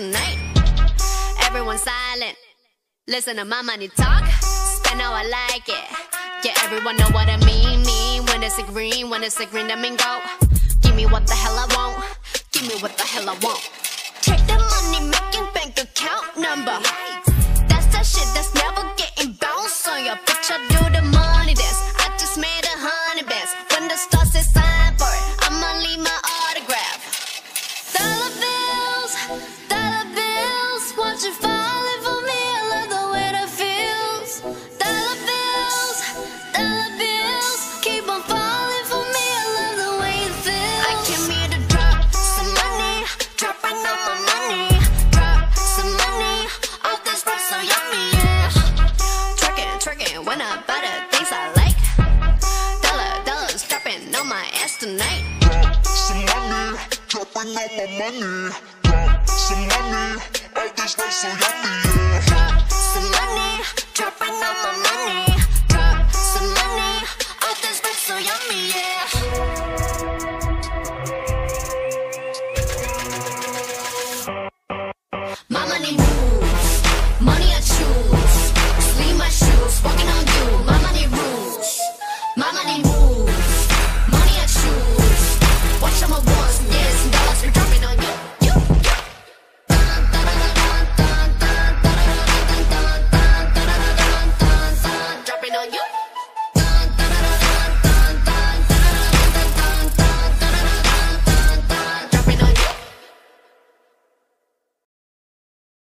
Tonight. Everyone silent. Listen to my money talk, spend how I like it. Yeah, everyone know what I mean. Mean when it's a green, when it's a green, that mean go. Give me what the hell I want. Give me what the hell I want. Check the money making bank account number. That's that shit that's never getting bounced on your. I do the money dance. up on money. Drop some money. All this way so yummy, yeah. Drop some money. Dropping all my money. Drop some money. All this way so yummy, yeah. My money. moves.